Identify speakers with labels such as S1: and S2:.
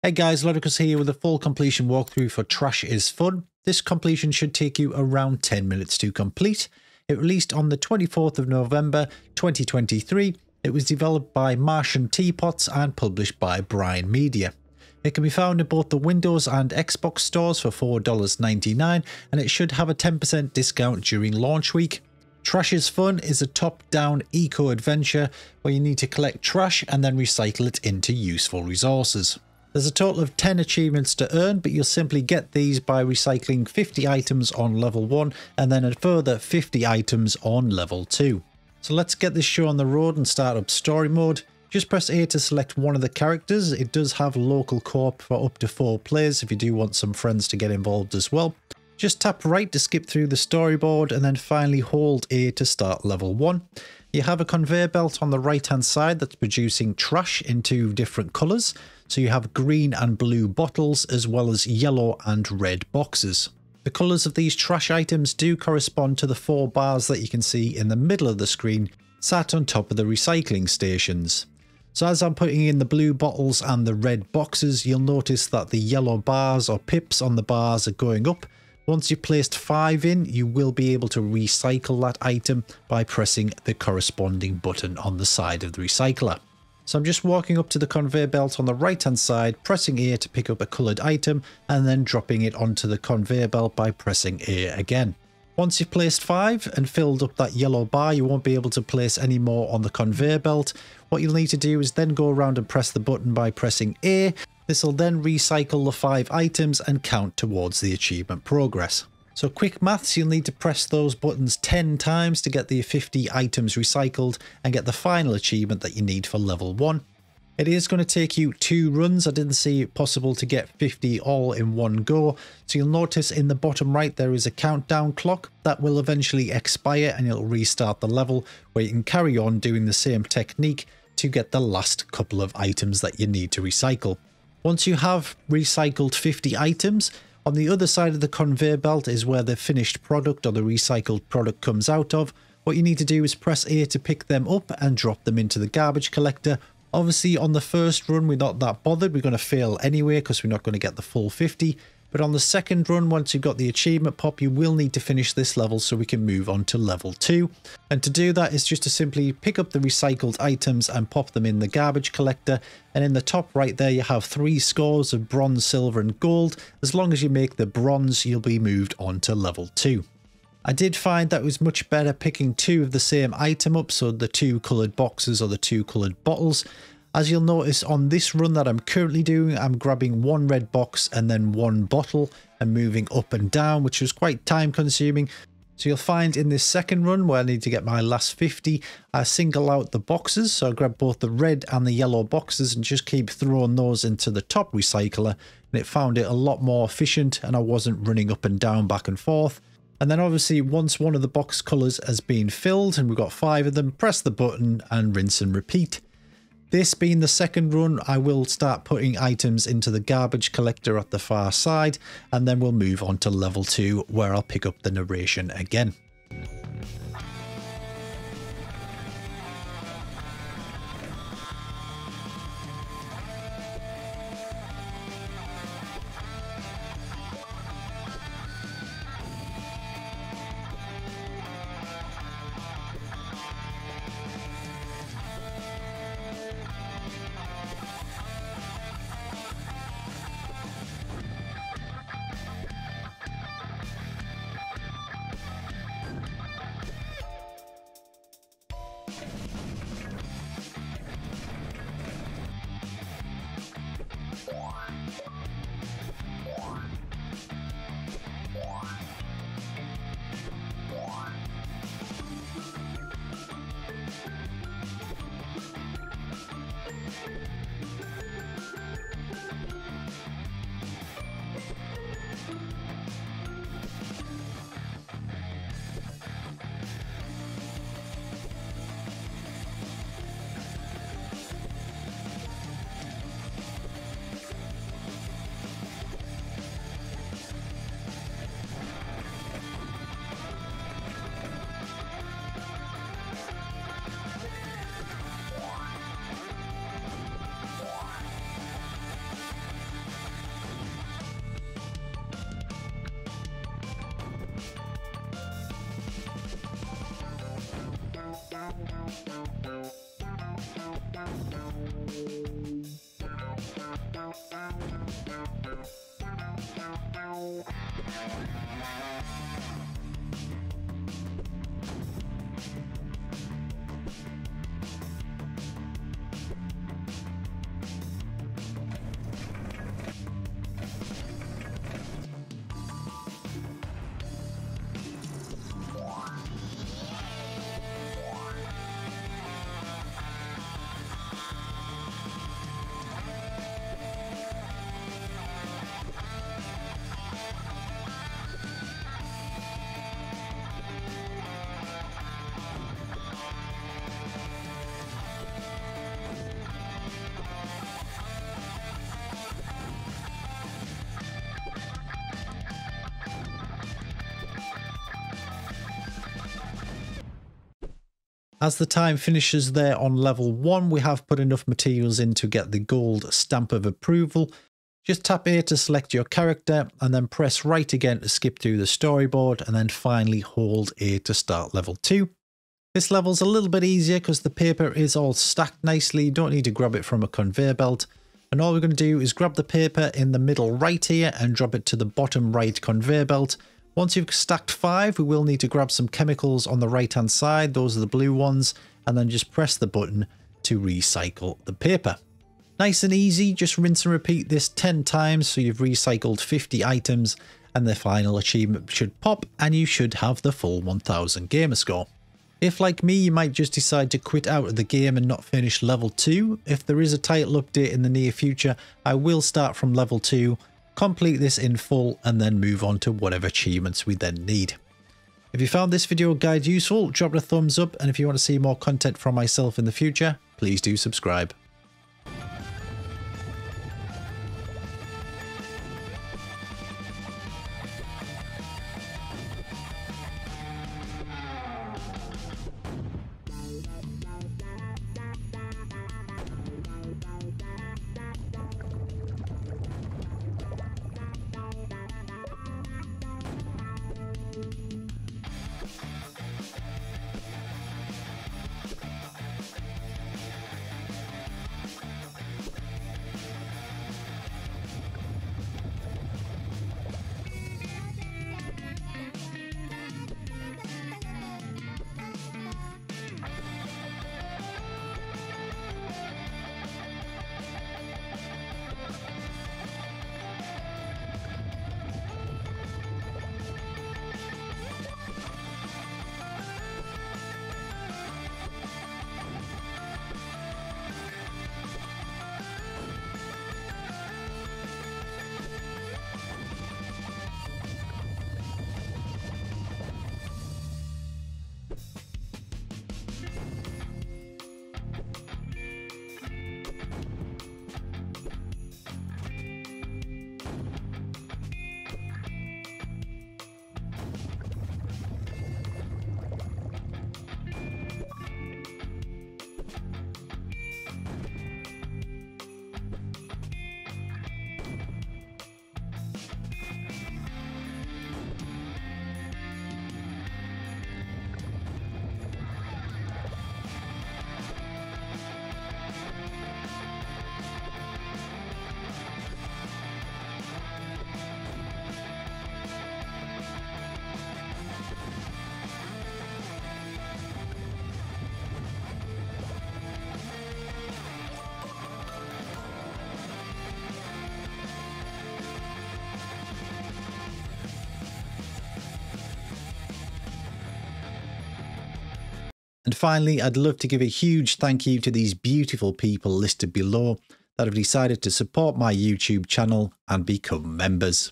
S1: Hey guys, Lordacris here with a full completion walkthrough for Trash is Fun. This completion should take you around 10 minutes to complete. It released on the 24th of November 2023. It was developed by Martian Teapots and published by Brinemedia. It can be found in both the Windows and Xbox stores for $4.99 and it should have a 10% discount during launch week. Trash is Fun is a top-down eco-adventure where you need to collect trash and then recycle it into useful resources. There's a total of 10 achievements to earn, but you'll simply get these by recycling 50 items on level 1 and then a further 50 items on level 2. So let's get this show on the road and start up story mode. Just press A to select one of the characters. It does have local co-op for up to 4 players if you do want some friends to get involved as well. Just tap right to skip through the storyboard and then finally hold A to start level 1. You have a conveyor belt on the right hand side that's producing trash in two different colours. So you have green and blue bottles as well as yellow and red boxes. The colours of these trash items do correspond to the four bars that you can see in the middle of the screen sat on top of the recycling stations. So as I'm putting in the blue bottles and the red boxes, you'll notice that the yellow bars or pips on the bars are going up once you've placed 5 in, you will be able to recycle that item by pressing the corresponding button on the side of the recycler. So I'm just walking up to the conveyor belt on the right hand side, pressing A to pick up a coloured item, and then dropping it onto the conveyor belt by pressing A again. Once you've placed 5 and filled up that yellow bar, you won't be able to place any more on the conveyor belt. What you'll need to do is then go around and press the button by pressing A, this will then recycle the 5 items and count towards the achievement progress. So quick maths, you'll need to press those buttons 10 times to get the 50 items recycled and get the final achievement that you need for level 1. It is going to take you two runs. I didn't see it possible to get 50 all in one go. So you'll notice in the bottom right there is a countdown clock that will eventually expire and it'll restart the level where you can carry on doing the same technique to get the last couple of items that you need to recycle. Once you have recycled 50 items, on the other side of the conveyor belt is where the finished product or the recycled product comes out of. What you need to do is press A to pick them up and drop them into the garbage collector. Obviously on the first run we're not that bothered, we're going to fail anyway because we're not going to get the full 50. But on the second run, once you've got the achievement pop, you will need to finish this level so we can move on to level 2. And to do that is just to simply pick up the recycled items and pop them in the garbage collector. And in the top right there, you have three scores of bronze, silver and gold. As long as you make the bronze, you'll be moved on to level 2. I did find that it was much better picking two of the same item up, so the two coloured boxes or the two coloured bottles, as you'll notice on this run that I'm currently doing, I'm grabbing one red box and then one bottle and moving up and down, which was quite time consuming. So you'll find in this second run where I need to get my last 50, I single out the boxes. So I grab both the red and the yellow boxes and just keep throwing those into the top recycler. And it found it a lot more efficient and I wasn't running up and down back and forth. And then obviously once one of the box colours has been filled and we've got five of them, press the button and rinse and repeat. This being the second run, I will start putting items into the garbage collector at the far side, and then we'll move on to level 2 where I'll pick up the narration again. As the time finishes there on level 1, we have put enough materials in to get the gold stamp of approval. Just tap here to select your character and then press right again to skip through the storyboard and then finally hold A to start level 2. This level's a little bit easier because the paper is all stacked nicely, you don't need to grab it from a conveyor belt. And all we're going to do is grab the paper in the middle right here and drop it to the bottom right conveyor belt once you've stacked five, we will need to grab some chemicals on the right hand side. Those are the blue ones. And then just press the button to recycle the paper. Nice and easy, just rinse and repeat this 10 times so you've recycled 50 items and the final achievement should pop and you should have the full 1000 gamer score. If like me you might just decide to quit out of the game and not finish level 2, if there is a title update in the near future I will start from level 2 complete this in full and then move on to whatever achievements we then need. If you found this video guide useful, drop it a thumbs up and if you want to see more content from myself in the future, please do subscribe. And finally, I'd love to give a huge thank you to these beautiful people listed below that have decided to support my YouTube channel and become members.